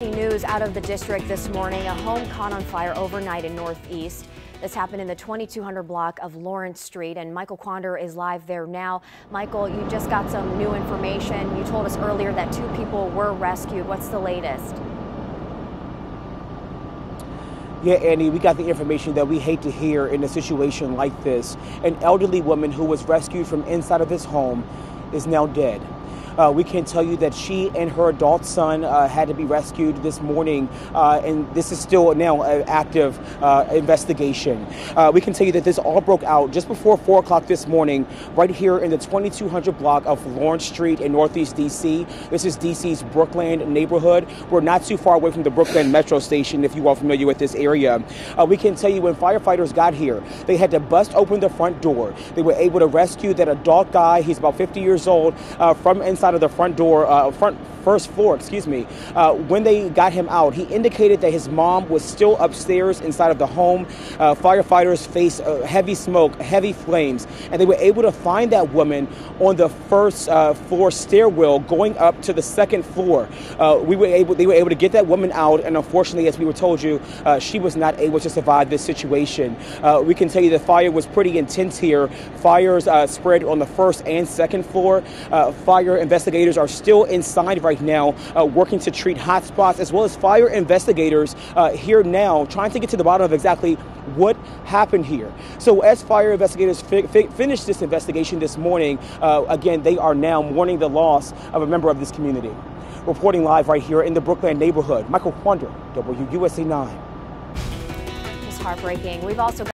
News out of the district this morning. A home caught on fire overnight in Northeast. This happened in the 2200 block of Lawrence Street, and Michael Quander is live there now. Michael, you just got some new information. You told us earlier that two people were rescued. What's the latest? Yeah, Annie, we got the information that we hate to hear in a situation like this. An elderly woman who was rescued from inside of this home is now dead. Uh, we can tell you that she and her adult son uh, had to be rescued this morning, uh, and this is still now an active uh, investigation. Uh, we can tell you that this all broke out just before 4 o'clock this morning, right here in the 2200 block of Lawrence Street in Northeast D.C. This is D.C.'s Brookland neighborhood. We're not too far away from the Brookland Metro Station, if you are familiar with this area. Uh, we can tell you when firefighters got here, they had to bust open the front door. They were able to rescue that adult guy, he's about 50 years old, from inside of the front door, uh, front first floor, excuse me. Uh, when they got him out, he indicated that his mom was still upstairs inside of the home. Uh, firefighters faced uh, heavy smoke, heavy flames, and they were able to find that woman on the first uh, floor stairwell going up to the second floor. Uh, we were able, they were able to get that woman out, and unfortunately, as we were told you, she was not able to survive this situation. we can tell you the fire was pretty intense here. Fires spread on the first and second floor. fire investigators are still inside right now uh, working to treat hotspots as well as fire investigators uh, here now trying to get to the bottom of exactly what happened here. So as fire investigators fi fi finish this investigation this morning, uh, again, they are now mourning the loss of a member of this community. Reporting live right here in the Brookland neighborhood, Michael Quander, WUSA 9. It's heartbreaking. We've also